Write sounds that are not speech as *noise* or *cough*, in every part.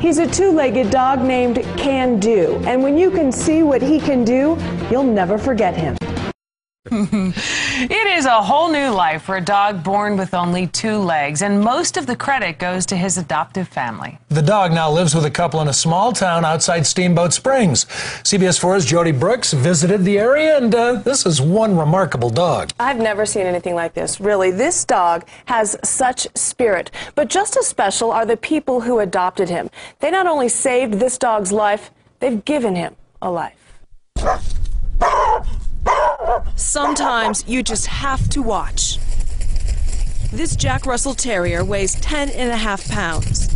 He's a two legged dog named Can Do. And when you can see what he can do, you'll never forget him. *laughs* it is a whole new life for a dog born with only two legs, and most of the credit goes to his adoptive family. The dog now lives with a couple in a small town outside Steamboat Springs. CBS 4's Jody Brooks visited the area, and uh, this is one remarkable dog. I've never seen anything like this, really. This dog has such spirit. But just as special are the people who adopted him. They not only saved this dog's life, they've given him a life. Sometimes you just have to watch. This Jack Russell Terrier weighs 10 and a half pounds.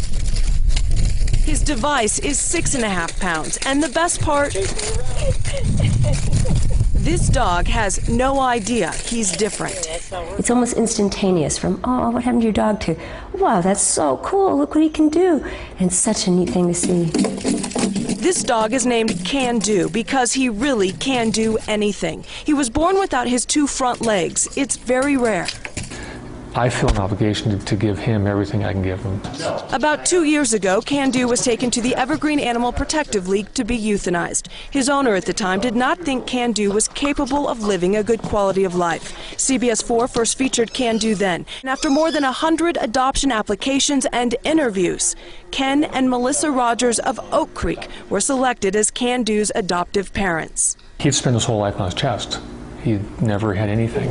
His device is six and a half pounds, and the best part, this dog has no idea he's different. It's almost instantaneous from, oh, what happened to your dog to, wow, that's so cool, look what he can do. And it's such a neat thing to see. This dog is named Can Do because he really can do anything. He was born without his two front legs. It's very rare. I feel an obligation to, to, give him everything I can give him. About two years ago, Can Do was taken to the Evergreen Animal Protective League to be euthanized. His owner at the time did not think Can Do was capable of living a good quality of life. CBS 4 first featured Can Do then. And after more than 100 adoption applications and interviews, Ken and Melissa Rogers of Oak Creek were selected as Can Do's adoptive parents. He'd spent his whole life on his chest. He never had anything.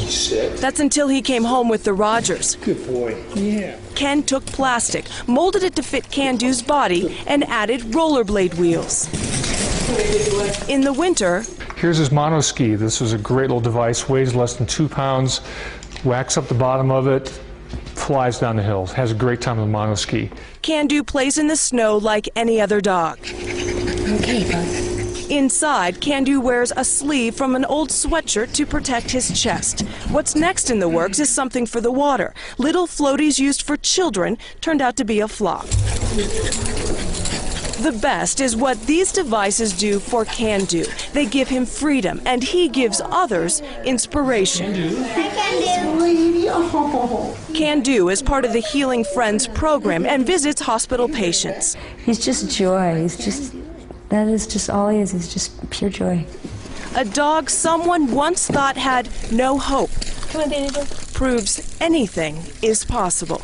That's until he came home with the Rogers. Good boy. Yeah. Ken took plastic, molded it to fit Can Do's body, and added rollerblade wheels. In the winter, here's his monoski. This is a great little device, weighs less than two pounds, wax up the bottom of it, flies down the hills, has a great time with the monoski. Can Do plays in the snow like any other dog. Okay, bud. Inside, Can Do wears a sleeve from an old sweatshirt to protect his chest. What's next in the works is something for the water. Little floaties used for children turned out to be a flop. The best is what these devices do for Can Do. They give him freedom, and he gives others inspiration. Can Do is part of the Healing Friends program and visits hospital patients. He's just joy. He's just that is just all he is. He's just pure joy. A dog someone once thought had no hope on, proves anything is possible.